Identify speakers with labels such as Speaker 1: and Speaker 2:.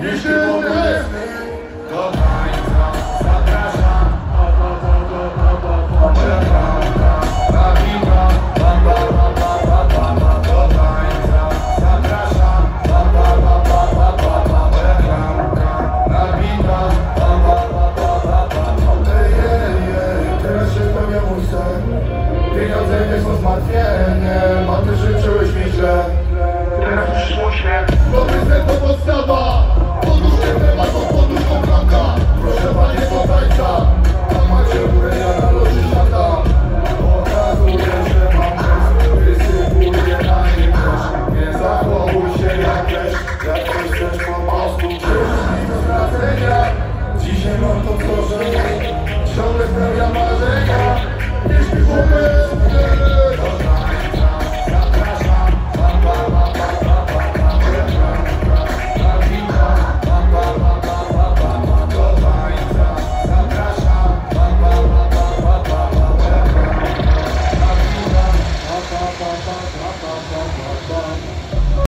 Speaker 1: Jeśli mogę Dzisiaj mam to wrażenie Ciągle sprawia marzenia Jeśli chłopiec Bum, bum, bum.